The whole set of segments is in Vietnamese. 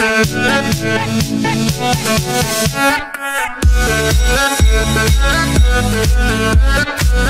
Thank you.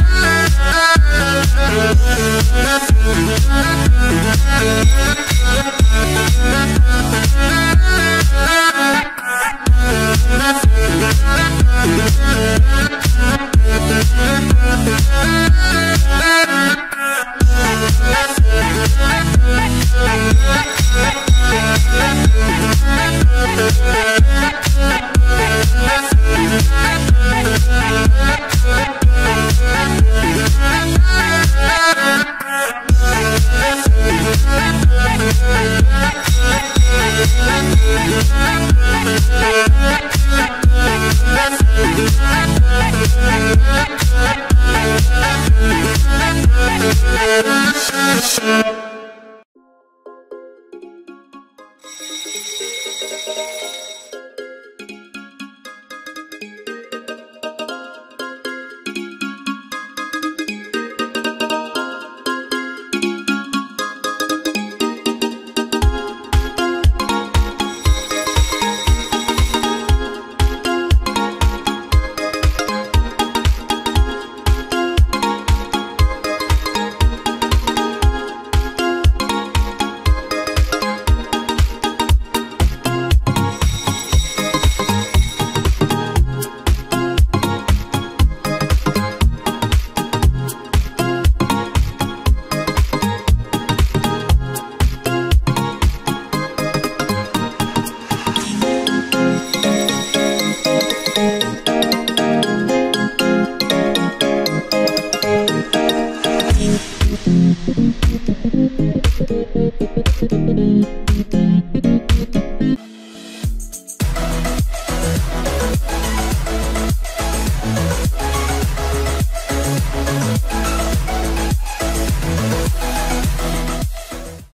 Música